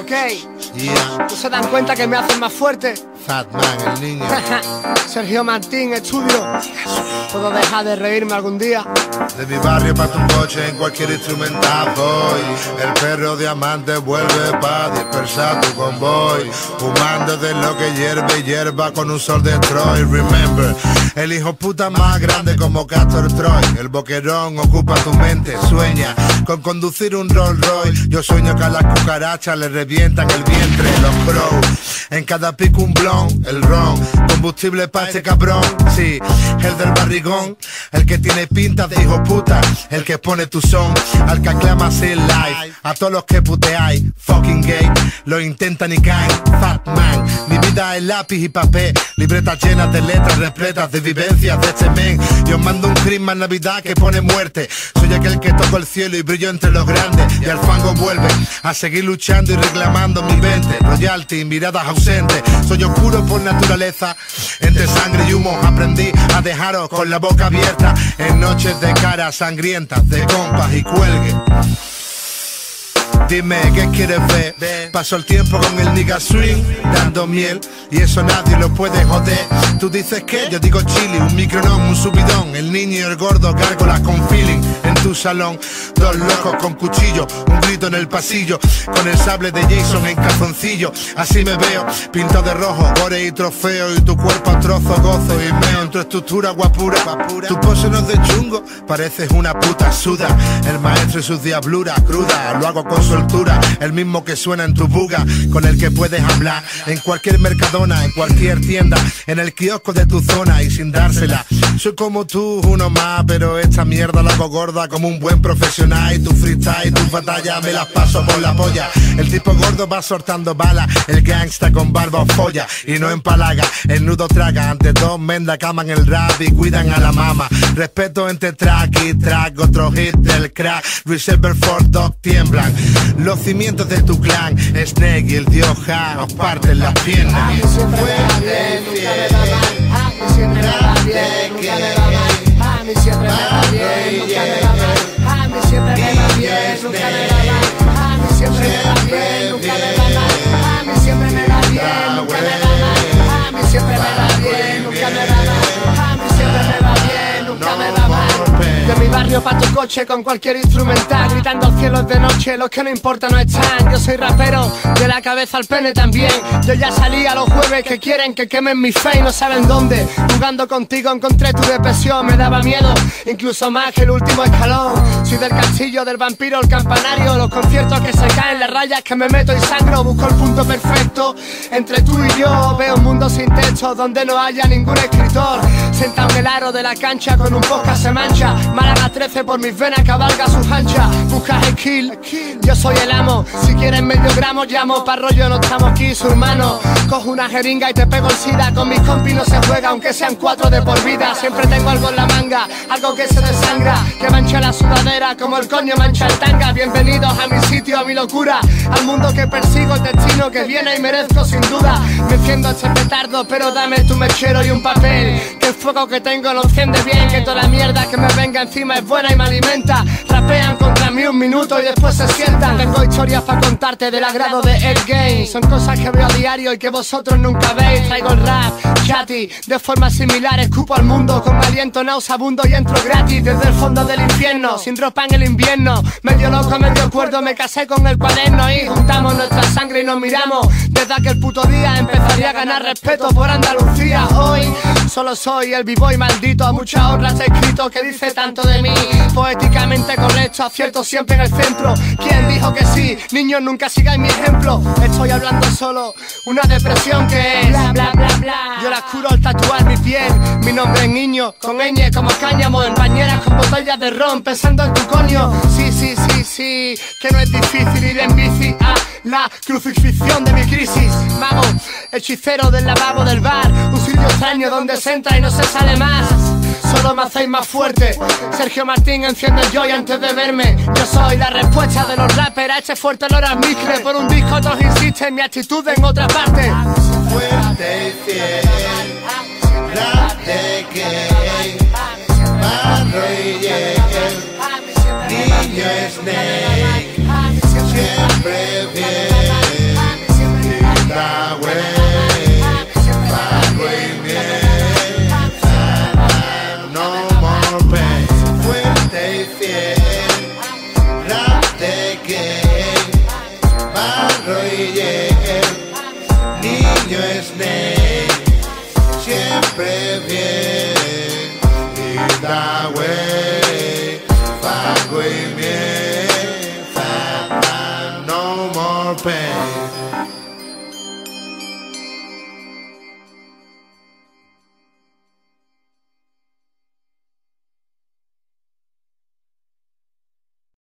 Ok. ¿No se dan cuenta que me hacen más fuerte? Fat Man, el niño. Sergio Martín, estudio. Todo deja de reírme algún día. De mi barrio pa' tu coche en cualquier instrumental voy. El perro diamante vuelve pa' dispersar tu convoy. Fumando de lo que hierve hierba con un sol de Troy. Remember, el hijo puta más grande como Castor Troy. El boquerón ocupa tu mente, sueña con conducir un Rolls Royce. Yo sueño que a las cucarachas le revientan el vientre, los crows. En cada pico un blon, el ron. Combustible pa' este cabrón, sí. El del barrigón, el que tiene pinta de hijo puta. El que pone tu son, al que aclama sin live. A todos los que puteáis, fucking gay. Lo intentan y caen, fat man. Mi vida es lápiz y papel. Libretas llenas de letras repletas de vivencias de este men. Yo mando un crimen en Navidad que pone muerte. Soy aquel que toco el cielo y brillo entre los grandes. Y al fango vuelve a seguir luchando y reclamando mi 20. Royalty, miradas ausentes. Soy oscuro por naturaleza. Entre sangre y humo aprendí a dejaros con la boca abierta. En noches de cara sangrientas, de compas y cuelgue. Dime, ¿qué quieres ver? Paso el tiempo con el nigga swing, dando miel, y eso nadie lo puede joder. Tú dices que, yo digo chili, un micronón, un subidón, el niño y el gordo, gárgolas con feeling en tu salón. Dos locos con cuchillo, un grito en el pasillo, con el sable de Jason en calzoncillo. Así me veo, pintado de rojo, gore y trofeo, y tu cuerpo a trozo, gozo y meo en tu estructura guapura. Tu pose no es de chungo, pareces una puta suda. El maestro y sus diabluras crudas, lo hago con el mismo que suena en tu buga, con el que puedes hablar en cualquier mercadona, en cualquier tienda, en el kiosco de tu zona y sin dársela. Soy como tú, uno más, pero esta mierda la hago gorda como un buen profesional y tu freestyle tus batallas me las paso por la polla. El tipo gordo va soltando balas, el gangsta con barba o folla y no empalaga, el nudo traga, ante dos mendas caman el rap y cuidan a la mama. Respeto entre track y track, otro hit del crack, Reserver for Dog tiemblan. Los cimientos de tu clan, Snake y el dios Ja, os parten las piernas. Fiel, siempre me va bien, nunca me va mal. A mí siempre me va bien, nunca me va mal. A mí siempre me va bien, nunca me va mal. Barrio pa' tu coche con cualquier instrumental Gritando al cielo de noche, los que no importa no están. Yo soy rapero, de la cabeza al pene también. Yo ya salí a los jueves que quieren que quemen mi fe y no saben dónde Jugando contigo encontré tu depresión, me daba miedo Incluso más que el último escalón. Soy del castillo, del vampiro, el campanario Los conciertos que se caen, las rayas que me meto y sangro Busco el punto perfecto entre tú y yo. Veo un mundo sin techo donde no haya ningún escritor. Sentado en el aro de la cancha con un podcast se mancha. Málaga 13 por mis venas cabalga sus anchas Buscas skill, yo soy el amo. Si quieres medio gramo llamo pa' rollo no estamos aquí su hermano. Cojo una jeringa y te pego el sida. Con mis compis no se juega aunque cuatro de por vida. Siempre tengo algo en la manga, algo que se desangra Que mancha la sudadera como el coño mancha el tanga. Bienvenidos a mi sitio, a mi locura Al mundo que persigo, el destino que viene y merezco sin duda. Me enciendo este petardo pero dame tu mechero y un papel. Que el fuego que tengo lo enciende bien Que toda la mierda que me venga encima es buena y me alimenta. Rapean contra mí un minuto y después se sientan. Tengo historias para contarte del agrado de el game Son cosas que veo a diario y que vosotros nunca veis. Traigo el rap, chatty, de forma similar Escupo al mundo con mi aliento nauseabundo y entro gratis Desde el fondo del infierno, sin ropa en el invierno Medio loco, medio cuerdo, me casé con el cuaderno Y juntamos nuestra sangre y nos miramos. Desde aquel puto día empezaría a ganar respeto por Andalucía. Hoy solo soy el b-boy maldito. A muchas honras he escrito que dice tanto de mí. Poéticamente correcto, acierto siempre en el centro. ¿Quién dijo que sí? Niños nunca sigáis mi ejemplo. Estoy hablando solo, una depresión que es. Bla bla bla bla. Yo la curo al tatuar mi piel. Mi nombre es niño, con ñ como cáñamo En bañeras con botellas de ron Pensando en tu coño. Sí, sí, sí, sí Que no es difícil ir en bici a la crucifixión de mi crisis. Mago, hechicero del lavabo del bar. Un sitio extraño donde se entra y no se sale más Me hacéis más fuerte. Sergio Martín enciende el joy antes de verme. Yo soy la respuesta de los rappers. A este fuerte olor a micre. Por un disco otros insisten Mi actitud en otra parte